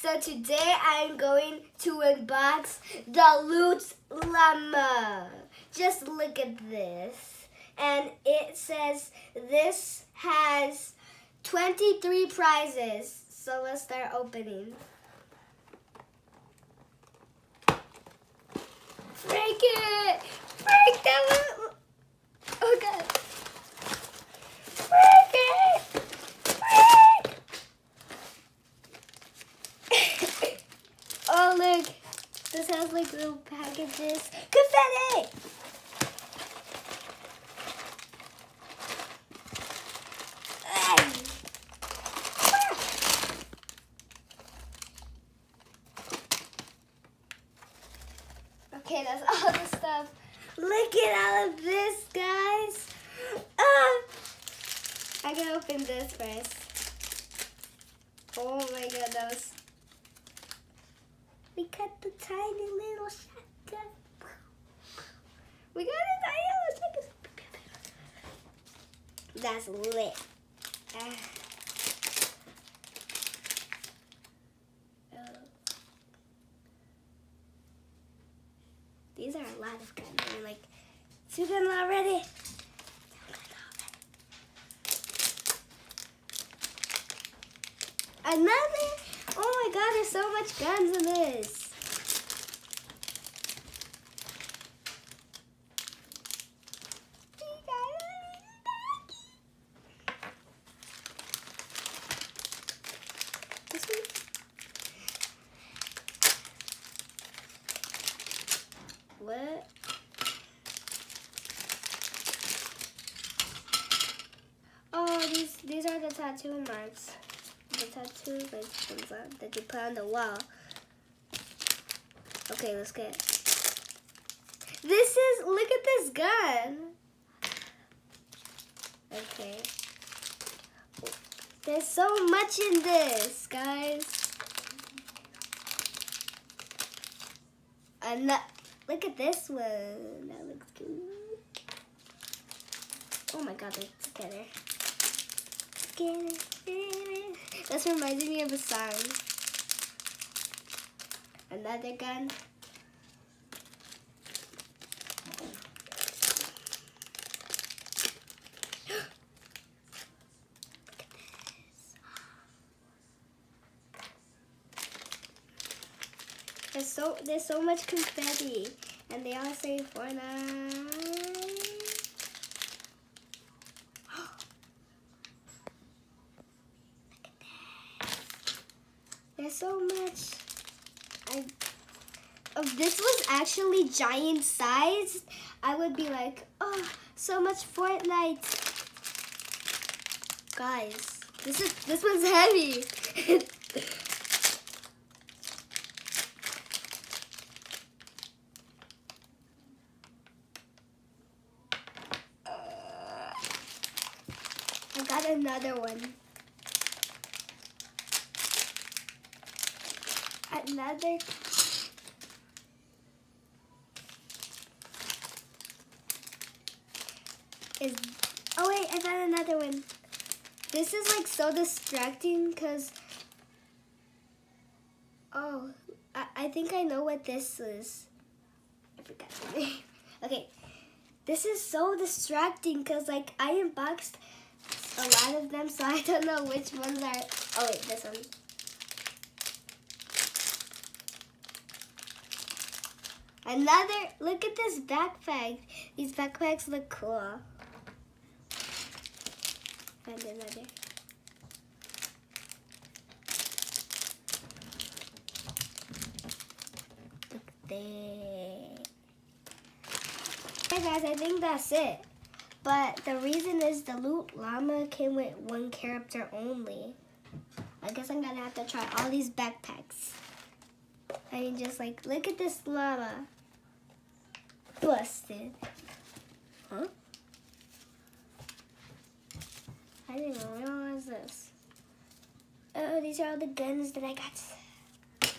So today I'm going to unbox the Loot Llama. Just look at this. And it says this has 23 prizes. So let's start opening. Break it! Break that one! Oh god. Break it! Break! oh look. This has like little Confetti! Okay, that's all the stuff. Look at all of this, guys. Ah! I can open this first. Oh my god, that was... We got the tiny little shotgun. We got a tiny little shotgun. That's lit. Ah. These are a lot of guns. They're like two guns already. Another? Oh my god, there's so much guns in this. What? Oh, these these are the tattoo marks. The tattoo like on, that you put on the wall. Okay, let's get. This is look at this gun. Okay. There's so much in this, guys. And look at this one. That looks good. Oh my god, they're together. Together. This reminds me of a song. Another gun. There's so there's so much confetti, and they all say Fortnite. So much. I if this was actually giant sized, I would be like, oh, so much Fortnite. Guys, this is this one's heavy. Uh, I got another one. Another. Is oh wait, I found another one. This is like so distracting because oh, I, I think I know what this is. I forgot the name. Okay, this is so distracting because like I unboxed a lot of them, so I don't know which ones are. Oh wait, this one. Another, look at this backpack. These backpacks look cool. Find another. Look there. Hey guys, I think that's it. But the reason is the Loot Llama came with one character only. I guess I'm gonna have to try all these backpacks. I mean, just like, look at this llama. Busted. Huh? I didn't even realize this. Oh, these are all the guns that I got.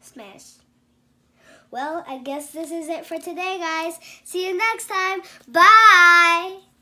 Smash. Well, I guess this is it for today, guys. See you next time. Bye!